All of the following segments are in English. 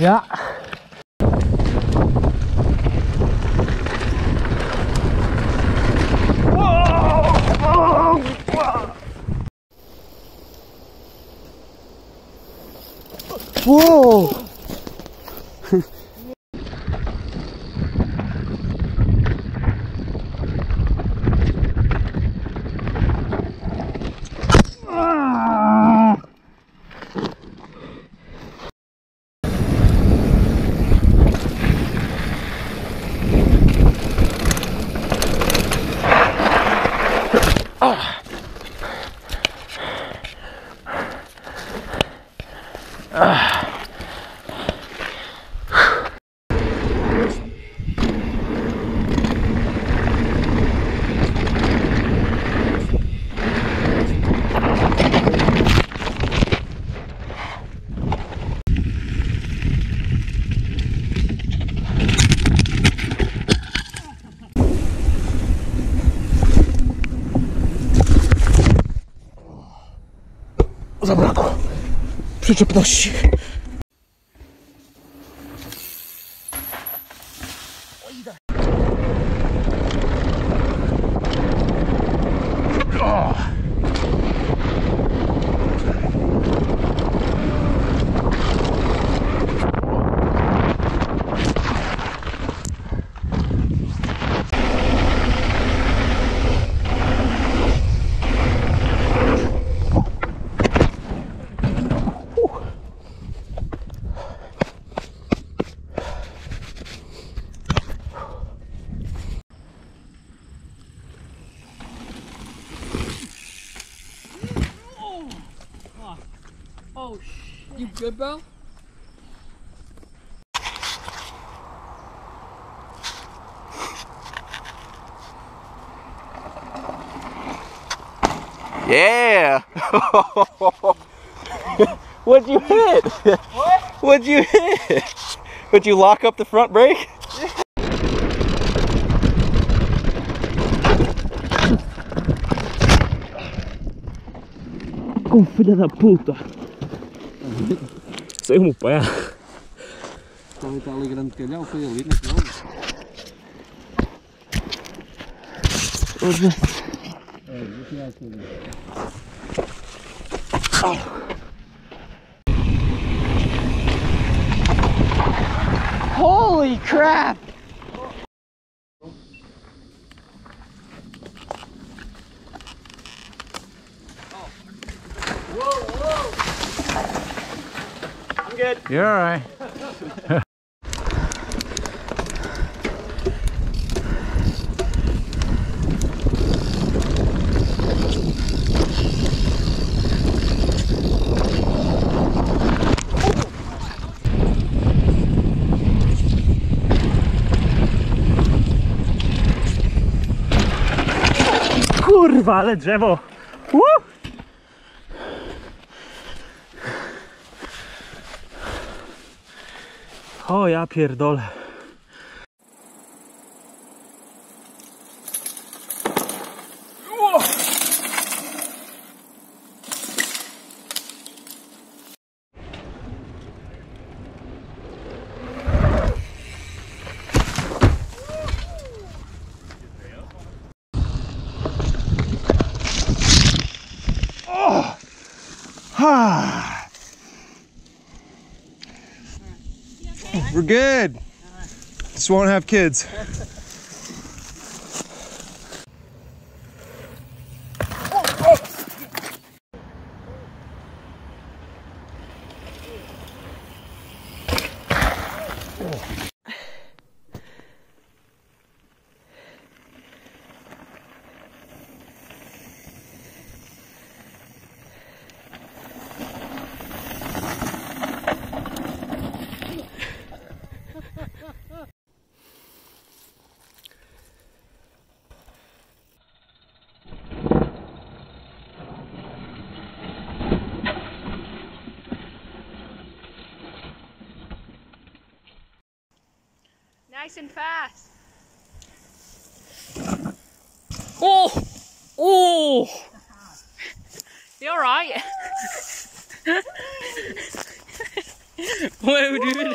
Ja. Whoa! Zabrakło przyczepności. You good, bro? Yeah! What'd you hit? What? What'd you hit? Would you lock up the front brake? Com filha da puta. Saiu no pé. Também está ali grande calhau, foi ali naquele. É, vou tirar aqui. Holy crap! You're alright. Kurwa, ale drzewo! Woo! O ja pierdolę. We're good. Just won't have kids. Nice and fast. Oh! Oh! You alright? Whoa, dude.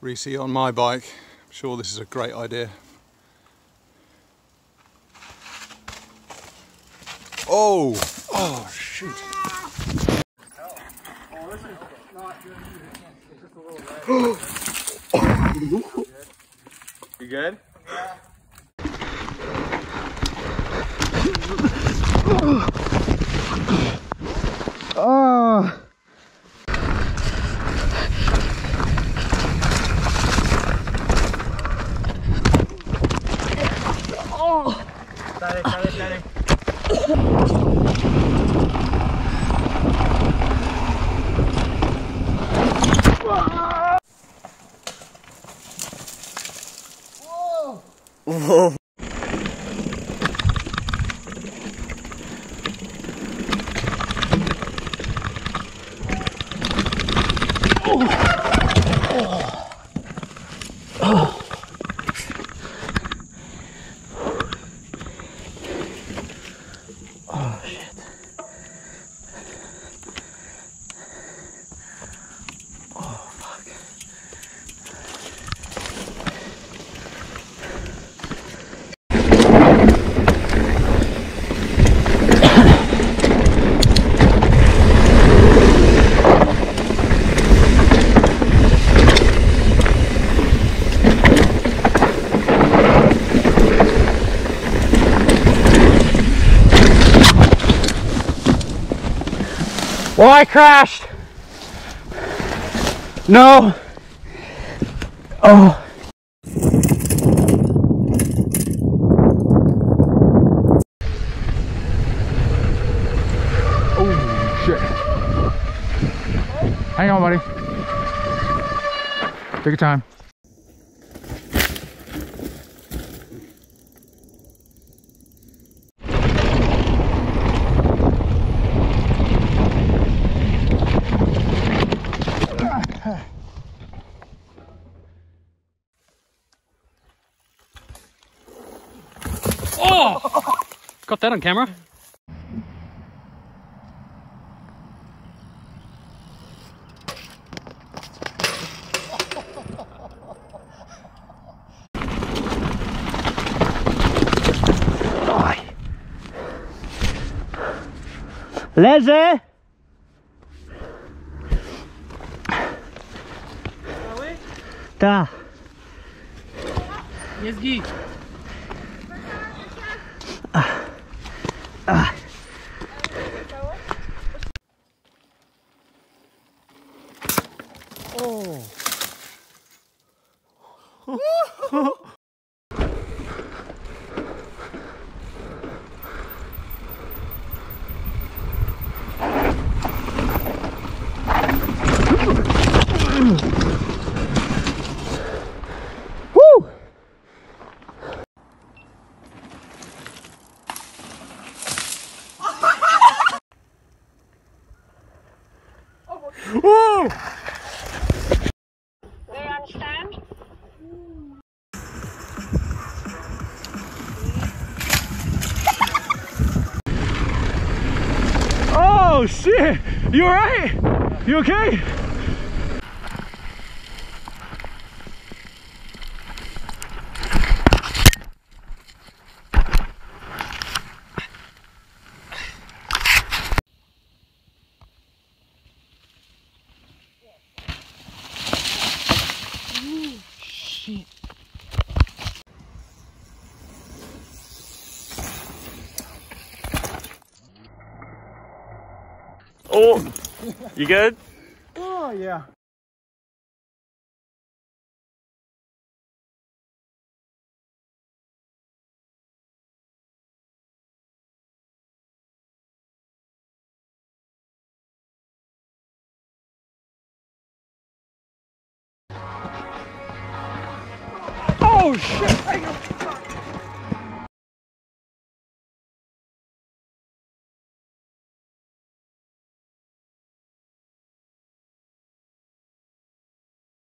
Reese on my bike. I'm sure this is a great idea. Oh! Oh, shoot. You good? Ah! Dale, dale, dale. Oh! Well, I crashed. No. Oh. Oh, shit. Hang on, buddy. Take your time. That on camera. Leży! Ta. Jest git. Woo! Do you understand? Oh shit! You alright? You okay? Oh! You good? Oh yeah. Oh shit!